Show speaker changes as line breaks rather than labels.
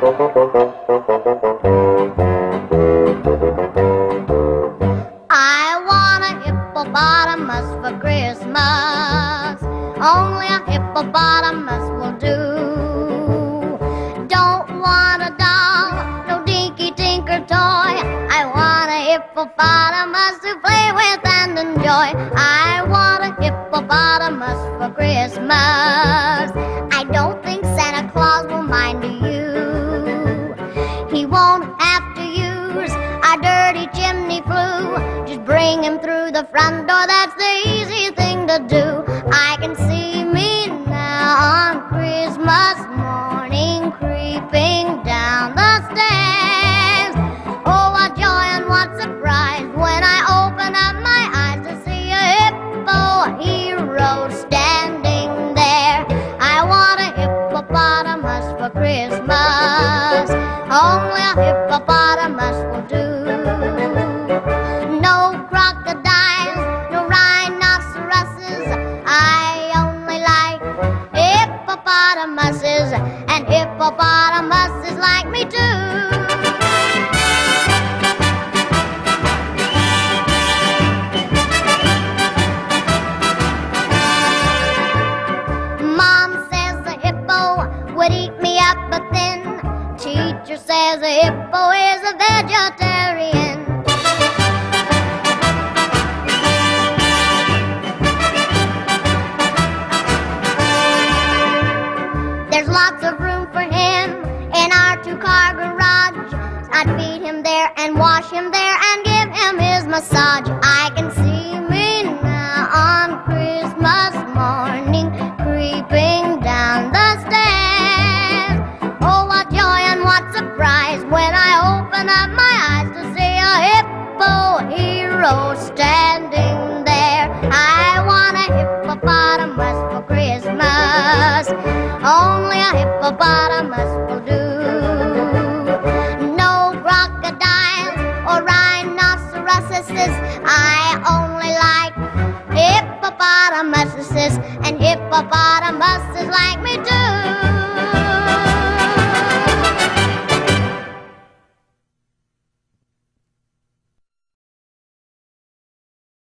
I want a hippopotamus for Christmas. Only a hippopotamus will do. Don't want a doll, no dinky tinker toy. I want a hippopotamus to play with and enjoy. I want a hippopotamus for Christmas. Bring him through the front door, that's the easy thing to do. Hippopotamuses, and hippopotamuses like me too. Mom says a hippo would eat me up, but then teacher says a hippo is a vegetarian. There and wash him there and give him his massage. I can see me now on Christmas morning creeping down the stairs. Oh, what joy and what surprise when I open up my eyes to see a hippo hero standing there. I want a hippopotamus for Christmas. Only a hippopotamus